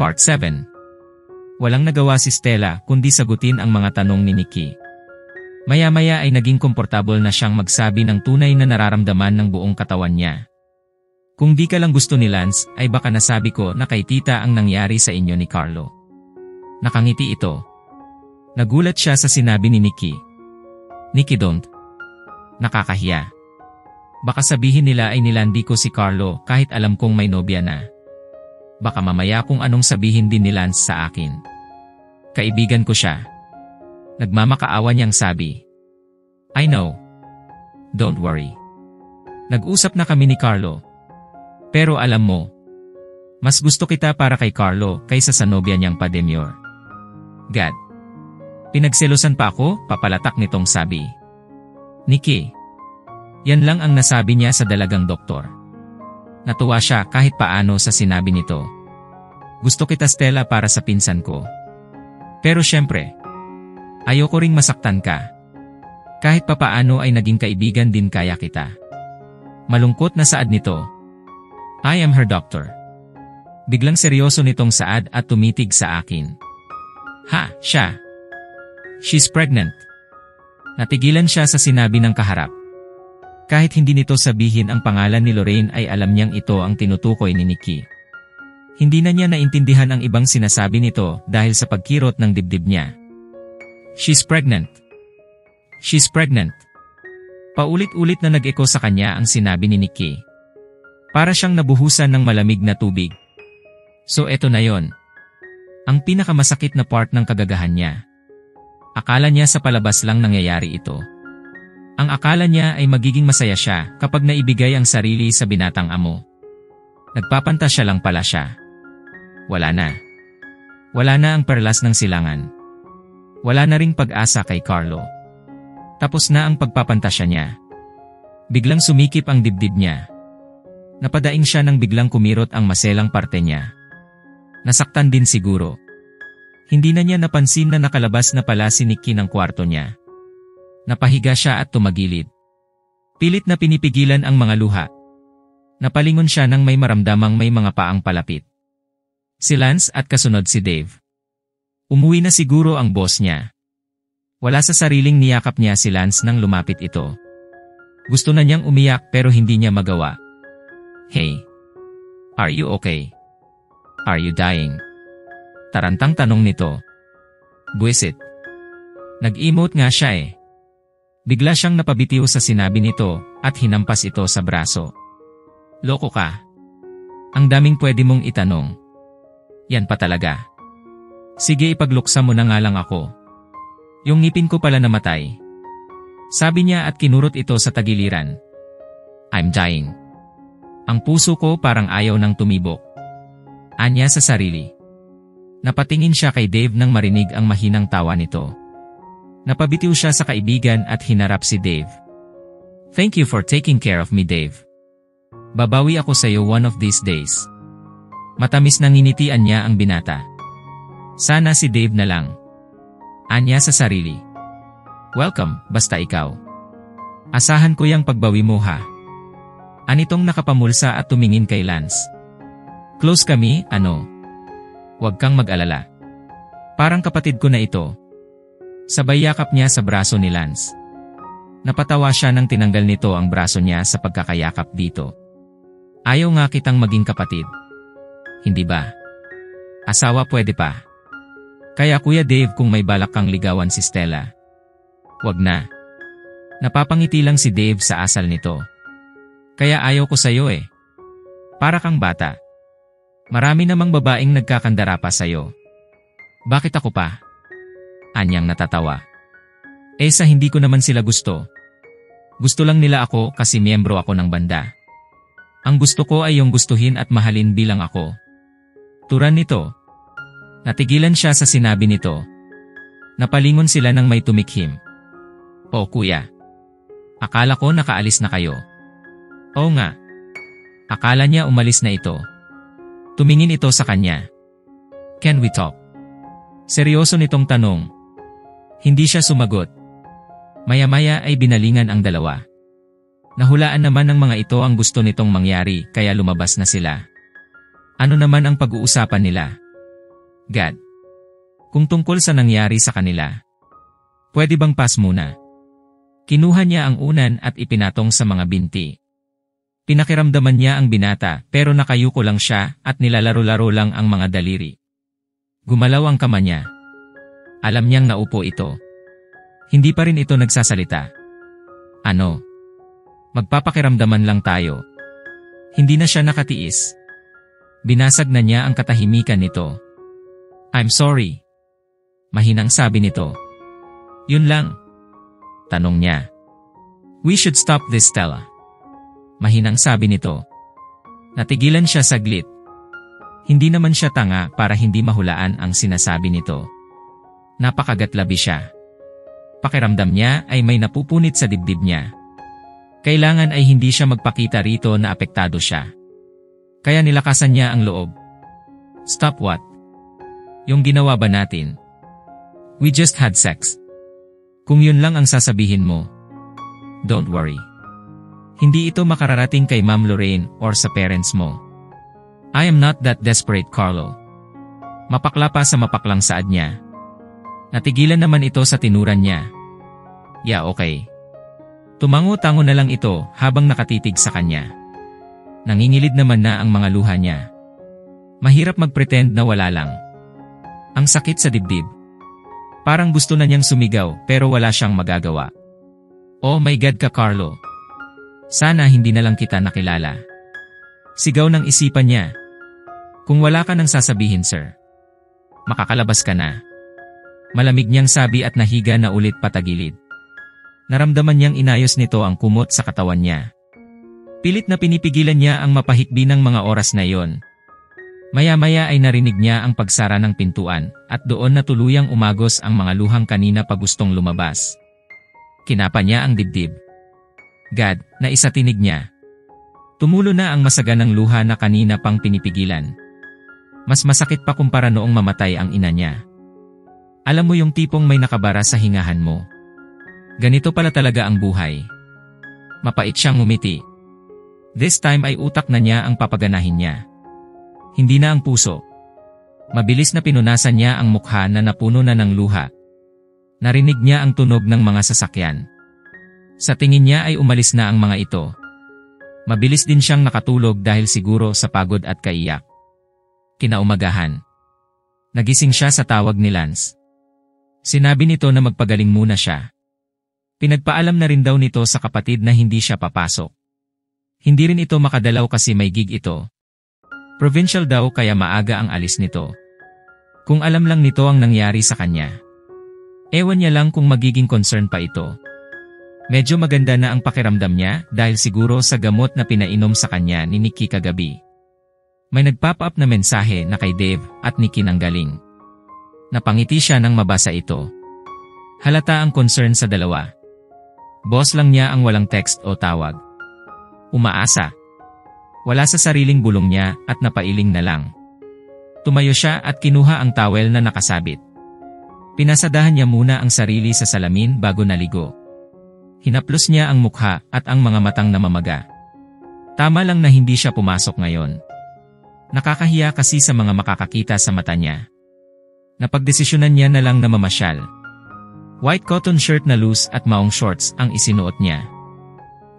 Part 7 Walang nagawa si Stella kundi sagutin ang mga tanong ni Nikki. Maya-maya ay naging komportable na siyang magsabi ng tunay na nararamdaman ng buong katawan niya. Kung di ka lang gusto ni Lance, ay baka nasabi ko na kay tita ang nangyari sa inyo ni Carlo. Nakangiti ito. Nagulat siya sa sinabi ni Nikki. Nikki don't. Nakakahiya. Baka sabihin nila ay nilandi ko si Carlo kahit alam kong may nobya na. Baka mamaya kung anong sabihin din ni Lance sa akin. Kaibigan ko siya. Nagmamakaawa niyang sabi. I know. Don't worry. Nag-usap na kami ni Carlo. Pero alam mo, mas gusto kita para kay Carlo kaysa sa nobya niyang pademyor. God. Pinagselosan pa ako, papalatak nitong sabi. Nikki. Yan lang ang nasabi niya sa dalagang doktor. Natuwa siya kahit paano sa sinabi nito. Gusto kita Stella para sa pinsan ko. Pero syempre, ayoko ring masaktan ka. Kahit papaano ay naging kaibigan din kaya kita. Malungkot na saad nito. I am her doctor. Biglang seryoso nitong saad at tumitig sa akin. Ha, siya. She's pregnant. Natigilan siya sa sinabi ng kaharap. Kahit hindi nito sabihin ang pangalan ni Lorraine ay alam niyang ito ang tinutukoy ni Nikki. Hindi na niya naintindihan ang ibang sinasabi nito dahil sa pagkirot ng dibdib niya. She's pregnant. She's pregnant. Paulit-ulit na nag-echo sa kanya ang sinabi ni Nikki. Para siyang nabuhusan ng malamig na tubig. So eto na yon. Ang pinakamasakit na part ng kagagahan niya. Akala niya sa palabas lang nangyayari ito. Ang akala niya ay magiging masaya siya kapag naibigay ang sarili sa binatang amo. Nagpapantasya lang pala siya. Wala na. Wala na ang perlas ng silangan. Wala na ring pag-asa kay Carlo. Tapos na ang pagpapantasya niya. Biglang sumikip ang dibdib niya. Napadaing siya nang biglang kumirot ang maselang parte niya. Nasaktan din siguro. Hindi na niya napansin na nakalabas na pala si Nikki ng kwarto niya. Napahiga siya at tumagilid. Pilit na pinipigilan ang mga luha. Napalingon siya nang may maramdamang may mga paang palapit. Si Lance at kasunod si Dave. Umuwi na siguro ang boss niya. Wala sa sariling niyakap niya si Lance nang lumapit ito. Gusto na niyang umiyak pero hindi niya magawa. Hey! Are you okay? Are you dying? Tarantang tanong nito. Buwisit. Nag-emote nga siya eh. Bigla siyang napabitiw sa sinabi nito at hinampas ito sa braso. Loko ka. Ang daming pwede mong itanong. Yan pa talaga. Sige ipagluksa mo na nga lang ako. Yung ngipin ko pala namatay. Sabi niya at kinurot ito sa tagiliran. I'm dying. Ang puso ko parang ayaw nang tumibok. Anya sa sarili. Napatingin siya kay Dave nang marinig ang mahinang tawa nito. Napabitiw siya sa kaibigan at hinarap si Dave. Thank you for taking care of me Dave. Babawi ako sa iyo one of these days. Matamis nang initian niya ang binata. Sana si Dave na lang. Anya sa sarili. Welcome, basta ikaw. Asahan ko yang pagbawi mo ha. Anitong nakapamulsa at tumingin kay Lance. Close kami, ano? Huwag kang mag-alala. Parang kapatid ko na ito, Sabay yakap niya sa braso ni Lance. Napatawa siya nang tinanggal nito ang braso niya sa pagkakayakap dito. Ayaw nga kitang maging kapatid. Hindi ba? Asawa pwede pa. Kaya Kuya Dave kung may balak kang ligawan si Stella. Wag na. Napapangiti lang si Dave sa asal nito. Kaya ayaw ko sa'yo eh. Para kang bata. Marami namang babaeng nagkakandara pa sa'yo. Bakit ako pa? Anyang natatawa. Eh sa hindi ko naman sila gusto. Gusto lang nila ako kasi miyembro ako ng banda. Ang gusto ko ay yung gustuhin at mahalin bilang ako. Turan nito. Natigilan siya sa sinabi nito. Napalingon sila ng may tumikhim. O kuya. Akala ko nakaalis na kayo. Oo nga. Akala niya umalis na ito. Tumingin ito sa kanya. Can we talk? Seryoso nitong tanong. Hindi siya sumagot. Maya-maya ay binalingan ang dalawa. Nahulaan naman ng mga ito ang gusto nitong mangyari kaya lumabas na sila. Ano naman ang pag-uusapan nila? God. Kung tungkol sa nangyari sa kanila. Pwede bang pass muna? Kinuha niya ang unan at ipinatong sa mga binti. Pinakiramdaman niya ang binata pero nakayuko lang siya at nilalaro-laro lang ang mga daliri. Gumalaw ang kama niya. Alam niyang naupo ito. Hindi pa rin ito nagsasalita. Ano? Magpapakiramdaman lang tayo. Hindi na siya nakatiis. Binasag na niya ang katahimikan nito. I'm sorry. Mahinang sabi nito. Yun lang. Tanong niya. We should stop this Stella. Mahinang sabi nito. Natigilan siya saglit. Hindi naman siya tanga para hindi mahulaan ang sinasabi nito. Napakagatlabi siya. Pakiramdam niya ay may napupunit sa dibdib niya. Kailangan ay hindi siya magpakita rito na apektado siya. Kaya nilakasan niya ang loob. Stop what? Yung ginawa ba natin? We just had sex. Kung yun lang ang sasabihin mo, don't worry. Hindi ito makararating kay Ma'am Lorraine or sa parents mo. I am not that desperate, Carlo. Mapakla pa sa mapaklang saad niya. Natigilan naman ito sa tinuran niya. Yeah, okay. Tumango-tango na lang ito habang nakatitig sa kanya. Nangingilid naman na ang mga luha niya. Mahirap magpretend na wala lang. Ang sakit sa dibdib. Parang gusto na niyang sumigaw pero wala siyang magagawa. Oh my God ka Carlo. Sana hindi na lang kita nakilala. Sigaw ng isipan niya. Kung wala ka nang sasabihin sir. Makakalabas ka na. Malamig niyang sabi at nahiga na ulit patagilid. Naramdaman niyang inayos nito ang kumot sa katawan niya. Pilit na pinipigilan niya ang mapahikbi ng mga oras na iyon Maya-maya ay narinig niya ang pagsara ng pintuan at doon na tuluyang umagos ang mga luhang kanina pa gustong lumabas. Kinapa niya ang dibdib. God, na isa tinig niya. Tumulo na ang masaganang luha na kanina pang pinipigilan. Mas masakit pa kumpara noong mamatay ang ina niya. Alam mo yung tipong may nakabara sa hingahan mo. Ganito pala talaga ang buhay. Mapait siyang umiti. This time ay utak na niya ang papaganahin niya hindi na ang puso. Mabilis na pinunasan niya ang mukha na napuno na ng luha. Narinig niya ang tunog ng mga sasakyan. Sa tingin niya ay umalis na ang mga ito. Mabilis din siyang nakatulog dahil siguro sa pagod at kaiyak. Kinaumagahan. Nagising siya sa tawag ni Lance. Sinabi nito na magpagaling muna siya. Pinagpaalam na rin daw nito sa kapatid na hindi siya papasok. Hindi rin ito makadalaw kasi may gig ito, Provincial daw kaya maaga ang alis nito. Kung alam lang nito ang nangyari sa kanya. Ewan niya lang kung magiging concern pa ito. Medyo maganda na ang pakiramdam niya dahil siguro sa gamot na pinainom sa kanya ni Nikki kagabi. May nagpop up na mensahe na kay Dave at Nikki nang galing. Napangiti siya nang mabasa ito. Halata ang concern sa dalawa. Boss lang niya ang walang text o tawag. Umaasa. Wala sa sariling bulong niya at napailing na lang. Tumayo siya at kinuha ang towel na nakasabit. Pinasadahan niya muna ang sarili sa salamin bago naligo. Hinaplos niya ang mukha at ang mga matang namamaga. Tama lang na hindi siya pumasok ngayon. Nakakahiya kasi sa mga makakakita sa mata niya. Napagdesisyonan niya na lang na mamasyal. White cotton shirt na loose at maong shorts ang isinuot niya.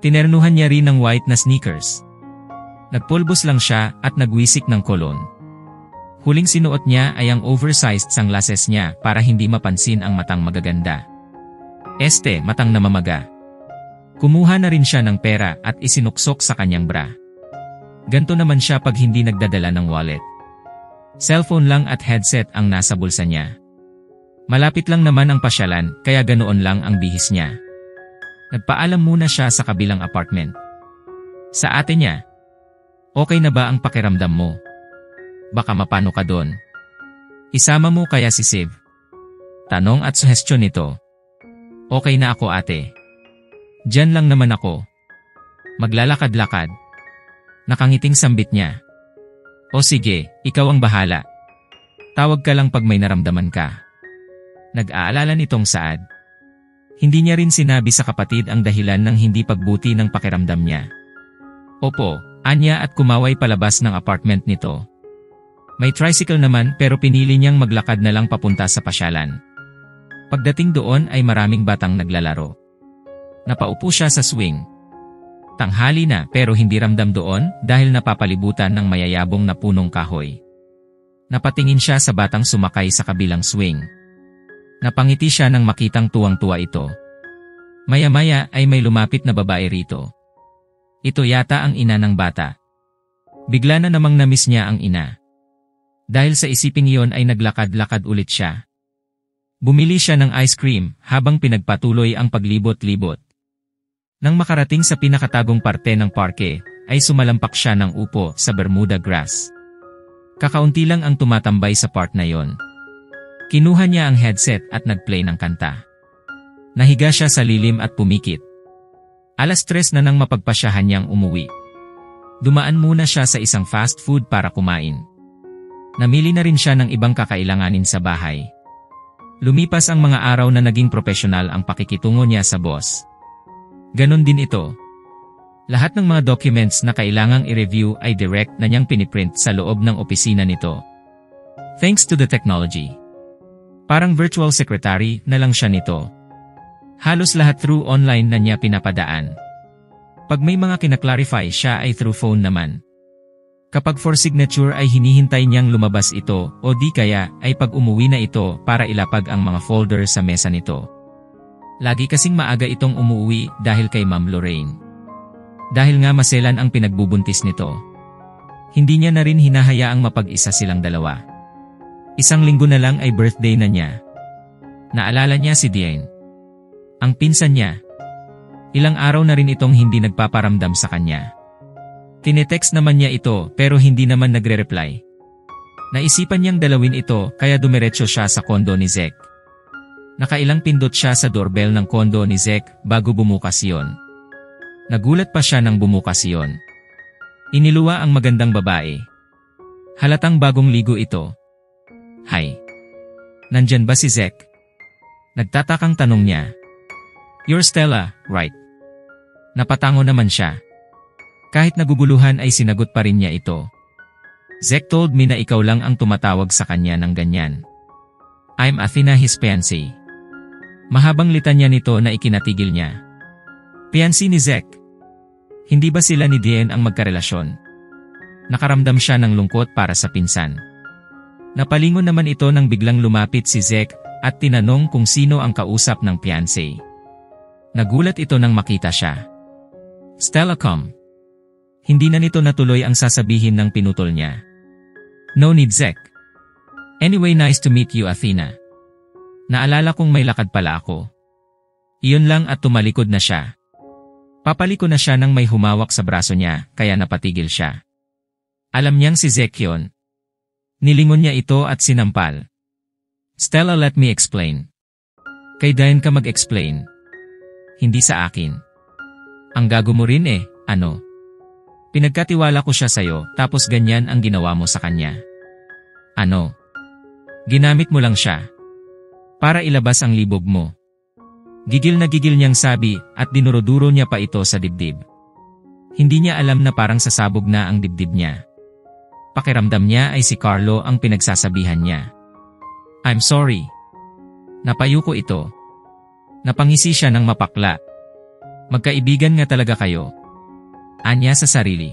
Tinernuhan niya rin ng white na sneakers. Nagpulbos lang siya at nagwisik ng kolon. Huling sinuot niya ay ang oversized sunglasses niya para hindi mapansin ang matang magaganda. Este, matang namamaga. Kumuha na rin siya ng pera at isinuksok sa kanyang bra. Ganto naman siya pag hindi nagdadala ng wallet. Cellphone lang at headset ang nasa bulsa niya. Malapit lang naman ang pasyalan kaya ganoon lang ang bihis niya. Nagpaalam muna siya sa kabilang apartment. Sa ate niya, Okay na ba ang pakiramdam mo? Baka mapano ka doon. Isama mo kaya si Siv? Tanong at suhestyon nito. Okay na ako ate. Diyan lang naman ako. Maglalakad-lakad. Nakangiting sambit niya. O sige, ikaw ang bahala. Tawag ka lang pag may naramdaman ka. Nag-aalala nitong saad. Hindi niya rin sinabi sa kapatid ang dahilan ng hindi pagbuti ng pakiramdam niya. Opo, Anya at kumaway palabas ng apartment nito. May tricycle naman pero pinili niyang maglakad na lang papunta sa pasyalan. Pagdating doon ay maraming batang naglalaro. Napaupo siya sa swing. Tanghali na pero hindi ramdam doon dahil napapalibutan ng mayayabong na punong kahoy. Napatingin siya sa batang sumakay sa kabilang swing. Napangiti siya nang makitang tuwang-tuwa ito. Maya-maya ay may lumapit na babae rito. Ito yata ang ina ng bata. Bigla na namang namiss niya ang ina. Dahil sa isiping iyon ay naglakad-lakad ulit siya. Bumili siya ng ice cream habang pinagpatuloy ang paglibot-libot. Nang makarating sa pinakatagong parte ng parke, ay sumalampak siya ng upo sa Bermuda grass. Kakaunti lang ang tumatambay sa part na yon. Kinuha niya ang headset at nagplay ng kanta. Nahiga siya sa lilim at pumikit. Alas tres na nang mapagpasyahan niyang umuwi. Dumaan muna siya sa isang fast food para kumain. Namili na rin siya ng ibang kakailanganin sa bahay. Lumipas ang mga araw na naging profesional ang pakikitungo niya sa boss. Ganon din ito. Lahat ng mga documents na kailangang i-review ay direct na niyang piniprint sa loob ng opisina nito. Thanks to the technology. Parang virtual secretary na lang siya nito. Halos lahat through online na niya pinapadaan. Pag may mga kinaklarify siya ay through phone naman. Kapag for signature ay hinihintay niyang lumabas ito o di kaya ay pag umuwi na ito para ilapag ang mga folder sa mesa nito. Lagi kasing maaga itong umuwi dahil kay Ma'am Lorraine. Dahil nga maselan ang pinagbubuntis nito. Hindi niya na rin hinahayaang mapag-isa silang dalawa. Isang linggo na lang ay birthday na niya. Naalala niya si Diane. Ang pinsan niya. Ilang araw na rin itong hindi nagpaparamdam sa kanya. Tinetext naman niya ito pero hindi naman nagre-reply. Naisipan niyang dalawin ito kaya dumiretso siya sa kondo ni Zek. Nakailang pindot siya sa doorbell ng kondo ni Zek bago bumukas yon. Nagulat pa siya nang bumukas yon. Iniluwa ang magandang babae. Halatang bagong ligo ito. Hi. Nandyan ba si Zek? Nagtatakang tanong niya. You're Stella, right? Napatango naman siya. Kahit naguguluhan ay sinagot pa rin niya ito. Zek told me na ikaw lang ang tumatawag sa kanya ng ganyan. I'm Athena his fiancé. Mahabang litanya nito na ikinatigil niya. Fiancé ni Zek. Hindi ba sila ni Dien ang magkarelasyon? Nakaramdam siya ng lungkot para sa pinsan. Napalingon naman ito nang biglang lumapit si Zek at tinanong kung sino ang kausap ng fiancé. Nagulat ito nang makita siya. Stella come. Hindi na nito natuloy ang sasabihin ng pinutol niya. No need Zek. Anyway nice to meet you Athena. Naalala kong may lakad pala ako. Iyon lang at tumalikod na siya. Papaliko na siya nang may humawak sa braso niya kaya napatigil siya. Alam niyang si Zek yun. Nilingon niya ito at sinampal. Stella let me explain. Kay Diane ka mag-explain. Hindi sa akin. Ang gago mo rin eh, ano? Pinagkatiwala ko siya sa'yo tapos ganyan ang ginawa mo sa kanya. Ano? Ginamit mo lang siya. Para ilabas ang libog mo. Gigil na gigil niyang sabi at dinuro-duro niya pa ito sa dibdib. Hindi niya alam na parang sasabog na ang dibdib niya. Pakiramdam niya ay si Carlo ang pinagsasabihan niya. I'm sorry. Napayuko ito. Napangisi siya ng mapakla. Magkaibigan nga talaga kayo. Anya sa sarili.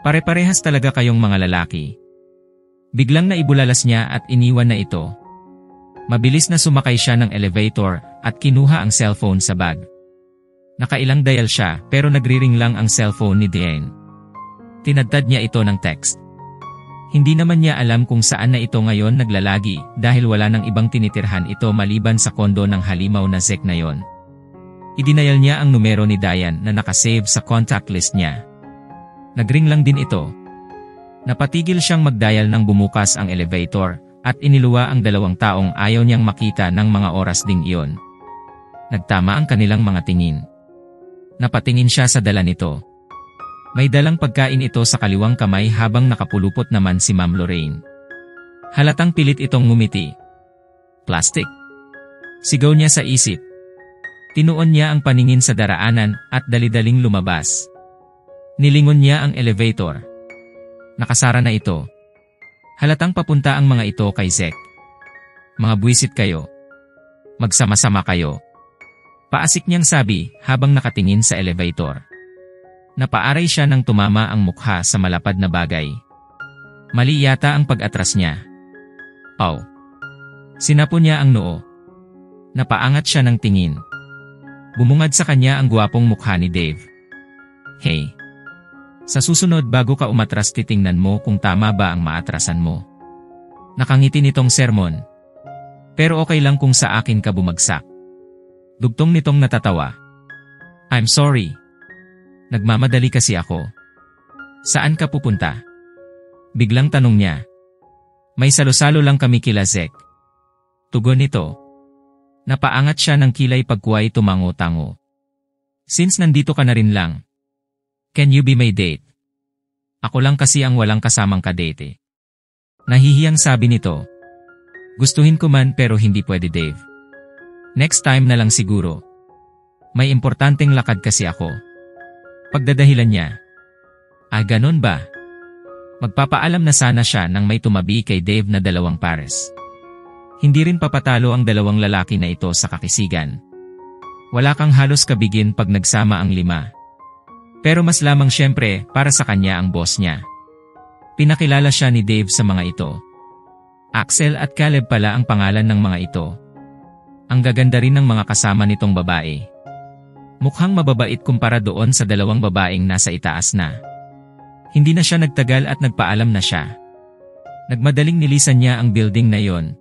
Pare-parehas talaga kayong mga lalaki. Biglang naibulalas niya at iniwan na ito. Mabilis na sumakay siya ng elevator at kinuha ang cellphone sa bag. Nakailang dial siya pero nagriring lang ang cellphone ni Diane. Tinadtad niya ito ng text. Hindi naman niya alam kung saan na ito ngayon naglalagi dahil wala nang ibang tinitirhan ito maliban sa kondo ng halimaw na Zek na yon. Idinayal niya ang numero ni Diane na nakasave sa contact list niya. Nagring lang din ito. Napatigil siyang magdial nang bumukas ang elevator at iniluwa ang dalawang taong ayaw niyang makita ng mga oras ding iyon. Nagtama ang kanilang mga tingin. Napatingin siya sa dala nito. May dalang pagkain ito sa kaliwang kamay habang nakapulupot naman si Ma'am Lorraine. Halatang pilit itong ngumiti. Plastic. Sigaw niya sa isip. Tinuon niya ang paningin sa daraanan at dalidaling lumabas. Nilingon niya ang elevator. Nakasara na ito. Halatang papunta ang mga ito kay Zek. Mga buwisit kayo. Magsama-sama kayo. Paasik niyang sabi habang nakatingin sa elevator. Napaaray siya nang tumama ang mukha sa malapad na bagay. Mali yata ang pag-atras niya. Oh. Sinapo niya ang noo. Napaangat siya ng tingin. Bumungad sa kanya ang gwapong mukha ni Dave. Hey. Sa susunod bago ka umatras titingnan mo kung tama ba ang maatrasan mo. Nakangiti nitong sermon. Pero okay lang kung sa akin ka bumagsak. Dugtong nitong natatawa. I'm sorry. Nagmamadali kasi ako. Saan ka pupunta? Biglang tanong niya. May salo-salo lang kami kila Zek. Tugon nito. Napaangat siya ng kilay pagkuway tumango-tango. Since nandito ka na rin lang, can you be my date? Ako lang kasi ang walang kasamang kadate. Nahihiyang sabi nito. Gustuhin ko man pero hindi pwede Dave. Next time na lang siguro. May importanteng lakad kasi ako. Pagdadahilan niya. Ah ganun ba? Magpapaalam na sana siya nang may tumabi kay Dave na dalawang pares. Hindi rin papatalo ang dalawang lalaki na ito sa kakisigan. Wala kang halos kabigin pag nagsama ang lima. Pero mas lamang syempre para sa kanya ang boss niya. Pinakilala siya ni Dave sa mga ito. Axel at Caleb pala ang pangalan ng mga ito. Ang gaganda rin ng mga kasama nitong babae. Mukhang mababait kumpara doon sa dalawang babaeng nasa itaas na. Hindi na siya nagtagal at nagpaalam na siya. Nagmadaling nilisan niya ang building na yon